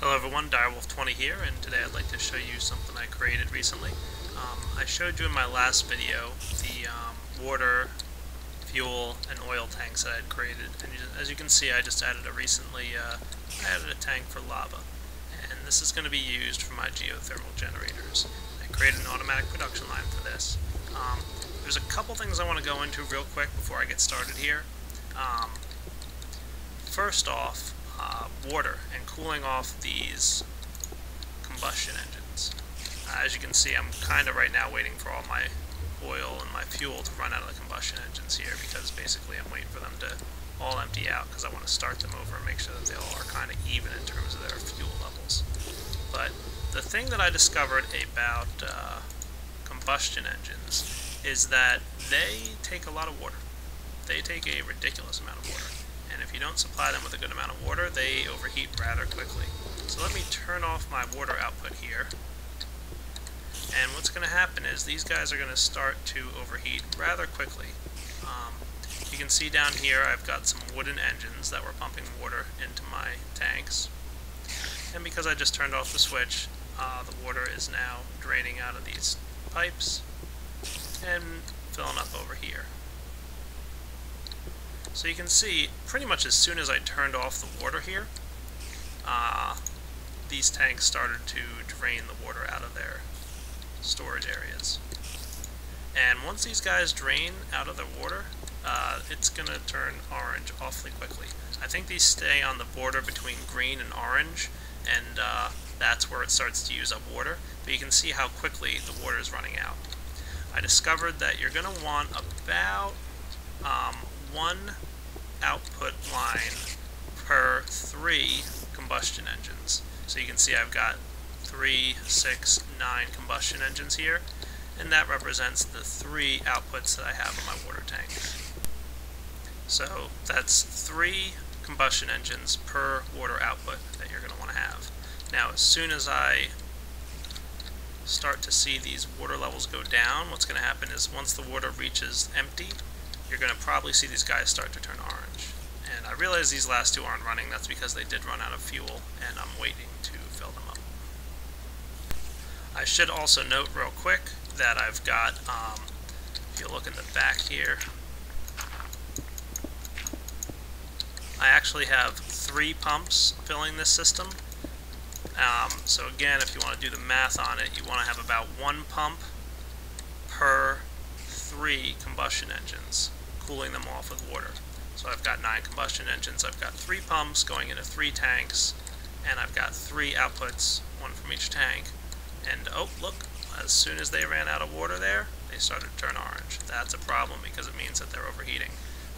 Hello everyone, Direwolf20 here, and today I'd like to show you something I created recently. Um, I showed you in my last video the um, water, fuel, and oil tanks that I had created, and as you can see I just added a recently, uh, I added a tank for lava, and this is going to be used for my geothermal generators. I created an automatic production line for this. Um, there's a couple things I want to go into real quick before I get started here. Um, first off, uh, water and cooling off these combustion engines. Uh, as you can see, I'm kind of right now waiting for all my oil and my fuel to run out of the combustion engines here because basically I'm waiting for them to all empty out because I want to start them over and make sure that they all are kind of even in terms of their fuel levels. But the thing that I discovered about uh, combustion engines is that they take a lot of water. They take a ridiculous amount of water. And if you don't supply them with a good amount of water, they overheat rather quickly. So let me turn off my water output here. And what's going to happen is these guys are going to start to overheat rather quickly. Um, you can see down here I've got some wooden engines that were pumping water into my tanks. And because I just turned off the switch, uh, the water is now draining out of these pipes and filling up over here. So you can see, pretty much as soon as I turned off the water here, uh, these tanks started to drain the water out of their storage areas. And once these guys drain out of the water, uh, it's going to turn orange awfully quickly. I think these stay on the border between green and orange, and uh, that's where it starts to use up water. But you can see how quickly the water is running out. I discovered that you're going to want about um, one output line per three combustion engines. So you can see I've got three, six, nine combustion engines here, and that represents the three outputs that I have on my water tank. So that's three combustion engines per water output that you're going to want to have. Now as soon as I start to see these water levels go down, what's going to happen is once the water reaches empty, you're going to probably see these guys start to turn orange. I realize these last two aren't running, that's because they did run out of fuel, and I'm waiting to fill them up. I should also note real quick that I've got, um, if you look in the back here, I actually have three pumps filling this system, um, so again, if you want to do the math on it, you want to have about one pump per three combustion engines, cooling them off with water. So I've got nine combustion engines, I've got three pumps going into three tanks, and I've got three outputs, one from each tank. And oh, look, as soon as they ran out of water there, they started to turn orange. That's a problem because it means that they're overheating.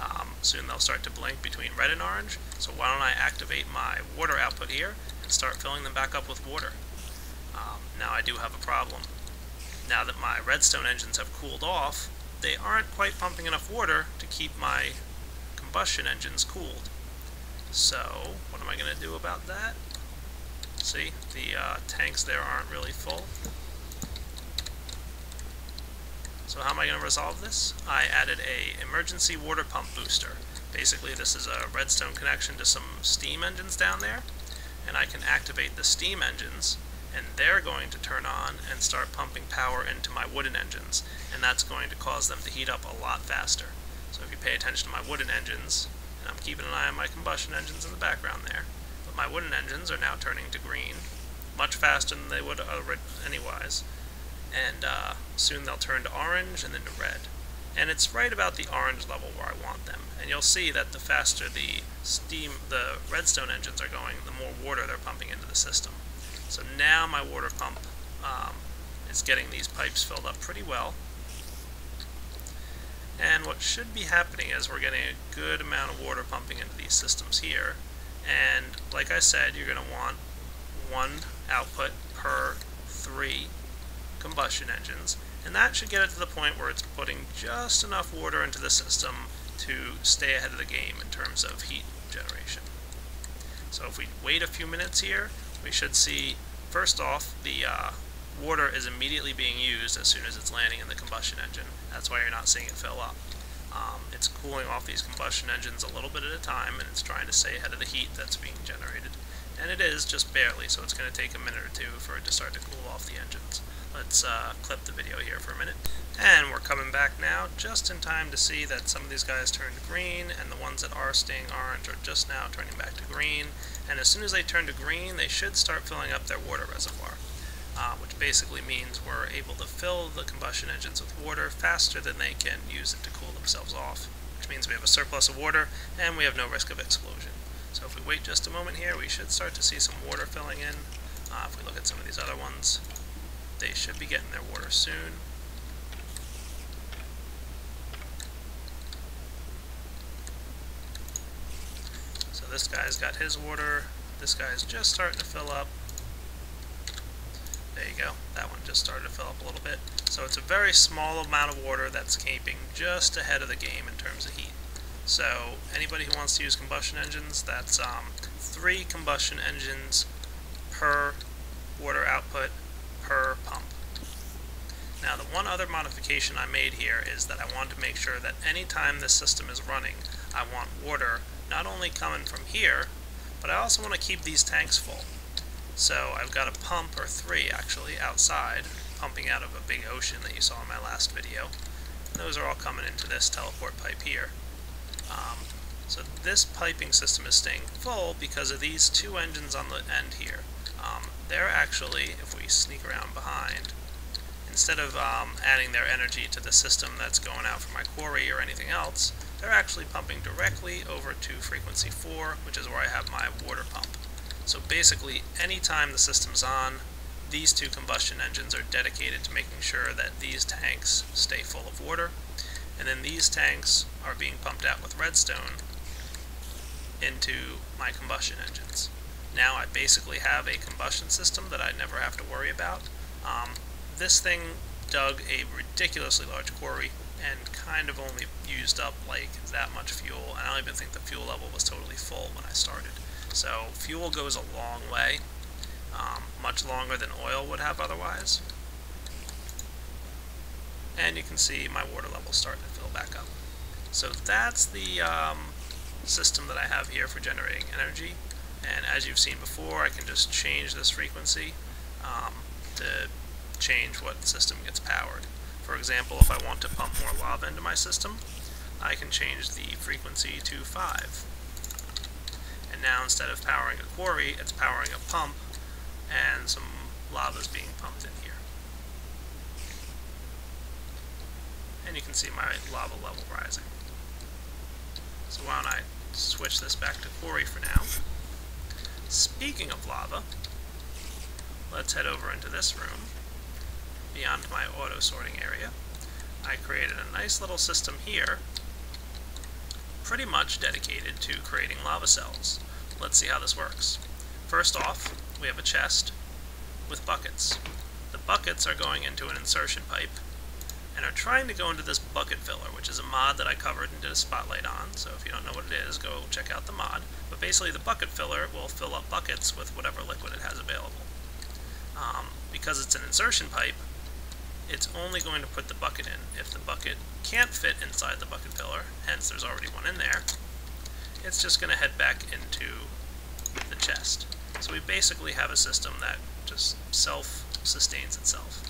Um, soon they'll start to blink between red and orange, so why don't I activate my water output here and start filling them back up with water. Um, now I do have a problem. Now that my redstone engines have cooled off, they aren't quite pumping enough water to keep my combustion engines cooled. So, what am I going to do about that? See, the uh, tanks there aren't really full. So how am I going to resolve this? I added a emergency water pump booster. Basically this is a redstone connection to some steam engines down there and I can activate the steam engines and they're going to turn on and start pumping power into my wooden engines and that's going to cause them to heat up a lot faster. So if you pay attention to my wooden engines, and I'm keeping an eye on my combustion engines in the background there, but my wooden engines are now turning to green much faster than they would anyways and uh, soon they'll turn to orange and then to red and it's right about the orange level where I want them. And you'll see that the faster the steam, the redstone engines are going, the more water they're pumping into the system. So now my water pump um, is getting these pipes filled up pretty well. And what should be happening is we're getting a good amount of water pumping into these systems here. And like I said, you're going to want one output per three combustion engines. And that should get it to the point where it's putting just enough water into the system to stay ahead of the game in terms of heat generation. So if we wait a few minutes here, we should see, first off, the uh, water is immediately being used as soon as it's landing in the combustion engine. That's why you're not seeing it fill up. Um, it's cooling off these combustion engines a little bit at a time, and it's trying to stay ahead of the heat that's being generated. And it is, just barely, so it's going to take a minute or two for it to start to cool off the engines. Let's uh, clip the video here for a minute. And we're coming back now, just in time to see that some of these guys turned green, and the ones that are staying orange are just now turning back to green. And as soon as they turn to green, they should start filling up their water reservoir. Uh, which basically means we're able to fill the combustion engines with water faster than they can use it to cool themselves off, which means we have a surplus of water and we have no risk of explosion. So if we wait just a moment here, we should start to see some water filling in. Uh, if we look at some of these other ones, they should be getting their water soon. So this guy's got his water, this guy's just starting to fill up. There you go, that one just started to fill up a little bit. So it's a very small amount of water that's keeping just ahead of the game in terms of heat. So anybody who wants to use combustion engines, that's um, three combustion engines per water output per pump. Now the one other modification I made here is that I wanted to make sure that anytime this system is running, I want water not only coming from here, but I also want to keep these tanks full. So I've got a pump, or three actually, outside, pumping out of a big ocean that you saw in my last video. And those are all coming into this teleport pipe here. Um, so this piping system is staying full because of these two engines on the end here. Um, they're actually, if we sneak around behind, instead of um, adding their energy to the system that's going out from my quarry or anything else, they're actually pumping directly over to frequency 4, which is where I have my water pump. So basically, anytime the system's on, these two combustion engines are dedicated to making sure that these tanks stay full of water, and then these tanks are being pumped out with redstone into my combustion engines. Now I basically have a combustion system that I never have to worry about. Um, this thing dug a ridiculously large quarry and kind of only used up like that much fuel. And I don't even think the fuel level was totally full when I started. So fuel goes a long way, um, much longer than oil would have otherwise. And you can see my water level starting to fill back up. So that's the um, system that I have here for generating energy. And as you've seen before, I can just change this frequency um, to change what system gets powered. For example, if I want to pump more lava into my system, I can change the frequency to 5 and now instead of powering a quarry, it's powering a pump, and some lava is being pumped in here. And you can see my lava level rising. So why don't I switch this back to quarry for now. Speaking of lava, let's head over into this room, beyond my auto sorting area. I created a nice little system here pretty much dedicated to creating lava cells. Let's see how this works. First off, we have a chest with buckets. The buckets are going into an insertion pipe and are trying to go into this bucket filler, which is a mod that I covered and did a spotlight on, so if you don't know what it is, go check out the mod. But basically the bucket filler will fill up buckets with whatever liquid it has available. Um, because it's an insertion pipe, it's only going to put the bucket in. If the bucket can't fit inside the bucket filler, hence there's already one in there, it's just going to head back into the chest. So we basically have a system that just self-sustains itself.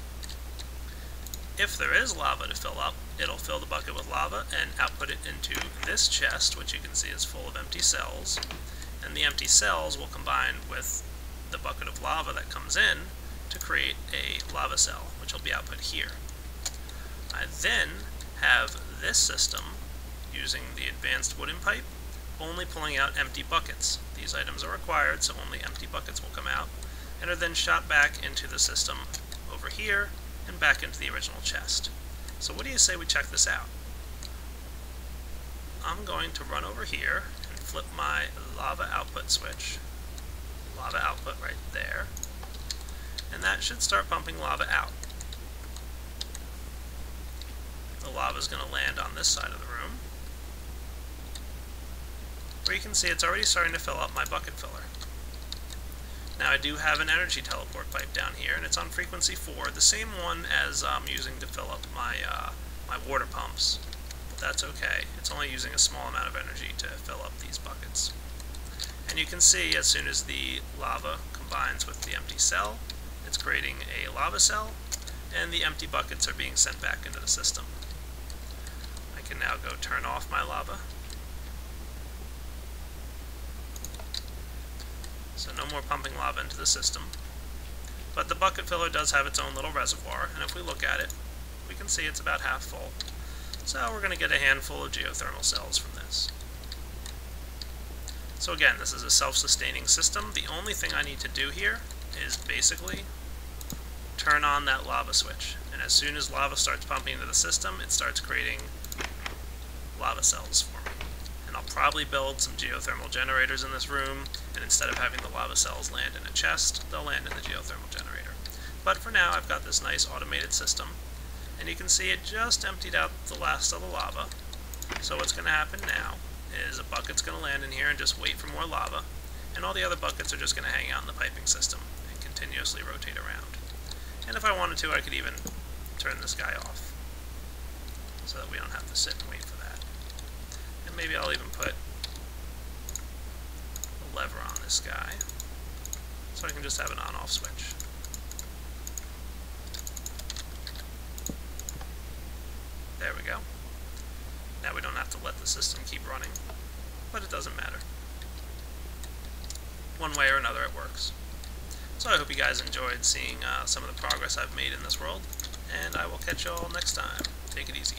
If there is lava to fill up, it'll fill the bucket with lava and output it into this chest, which you can see is full of empty cells. And the empty cells will combine with the bucket of lava that comes in to create a lava cell, will be output here. I then have this system using the advanced wooden pipe, only pulling out empty buckets. These items are required, so only empty buckets will come out, and are then shot back into the system over here, and back into the original chest. So what do you say we check this out? I'm going to run over here and flip my lava output switch. Lava output right there and that should start pumping lava out. The lava is going to land on this side of the room, where you can see it's already starting to fill up my bucket filler. Now I do have an energy teleport pipe down here, and it's on frequency 4, the same one as I'm using to fill up my, uh, my water pumps. But that's okay. It's only using a small amount of energy to fill up these buckets. And you can see as soon as the lava combines with the empty cell, it's creating a lava cell, and the empty buckets are being sent back into the system. Can now go turn off my lava. So no more pumping lava into the system. But the bucket filler does have its own little reservoir, and if we look at it, we can see it's about half full. So we're going to get a handful of geothermal cells from this. So again, this is a self-sustaining system. The only thing I need to do here is basically turn on that lava switch. And as soon as lava starts pumping into the system, it starts creating lava cells for me. And I'll probably build some geothermal generators in this room, and instead of having the lava cells land in a chest, they'll land in the geothermal generator. But for now, I've got this nice automated system, and you can see it just emptied out the last of the lava. So what's going to happen now is a bucket's going to land in here and just wait for more lava, and all the other buckets are just going to hang out in the piping system and continuously rotate around. And if I wanted to, I could even turn this guy off, so that we don't have to sit and wait for maybe I'll even put a lever on this guy, so I can just have an on-off switch. There we go. Now we don't have to let the system keep running, but it doesn't matter. One way or another it works. So I hope you guys enjoyed seeing uh, some of the progress I've made in this world, and I will catch you all next time. Take it easy.